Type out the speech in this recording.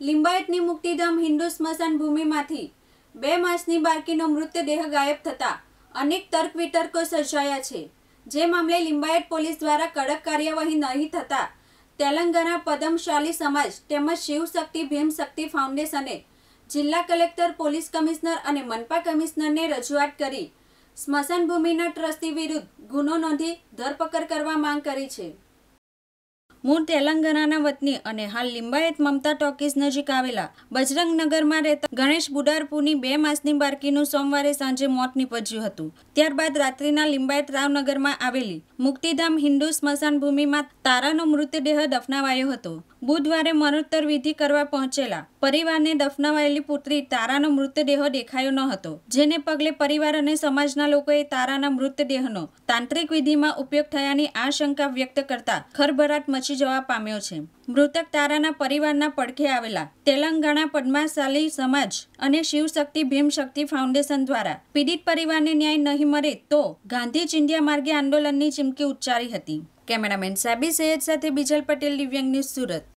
લિંબાયતની મુક્તિધામ હિન્દુ સ્મશાન ભૂમિમાંથી બે માસની બાળકીનો મૃતદેહ ગાયબ થતા અનેક તર્ક વિતર્કો સર્જાયા છે. જે મામલે લિંબાયત પોલીસ દ્વારા કડક કાર્યવાહી નહીં થતા તેલંગાણા પદમશાલી સમાજ તેમજ શિવશક્તિ ભીમશક્તિ ફાઉન્ડેશને જિલ્લા કલેક્ટર, પોલીસ કમિશનર અને મનપા કમિશનરને રજૂઆત કરી સ્મશાન ભૂમિના ટ્રસ્ટી વિરુદ્ધ ગુનો નોંધી ધરપકડ કરવા માંગ કરી છે. મૂળ તેલંગાણાના વતની અને હાલ લિંબાયત મમતા ટોકીઝ નજીક આવેલા. બજરંગનગરમાં રહેતા ગણેશ બુડારપુરની બે માસની બાળકીનું સોમવારે સાંજે મોત નીપજ્યું હતું. ત્યારબાદ રાત્રિના લિંબાયત રાવનગરમાં આવેલી મુક્તિધામ હિન્દુ સ્મશાન ભૂમિમાં તારાનો મૃતદેહ દફનાવાયો હતો. બુધવારે મરણોત્તર વિધિ કરવા પહોંચેલા પરિવારને દફનાવાયેલી પુત્રી તારાનો મૃતદેહ દેખાયો ન હતો, જેને પગલે પરિવાર અને સમાજના લોકોએ તારાના મૃતદેહનો તાંત્રિક વિધિમાં ઉપયોગ થયાની આશંકા વ્યક્ત કરતા ખરભરાટ મચી જવા પામ્યો છે. મૃતક તારાના પરિવારના પડખે આવેલા તેલંગાણા પદ્માશાલી સમાજ અને શિવશક્તિ ભીમશક્તિ ફાઉન્ડેશન દ્વારા પીડિત પરિવારને ન્યાય નહીં મળે તો ગાંધી ચિંધ્યા માર્ગે આંદોલનની ચીમકી ઉચ્ચારી હતી. કેમેરામેન સાબી સૈયદ સાથે બીજલ પટેલ દિવ્યાંગ ન્યૂઝ સુરત.